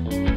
Bye.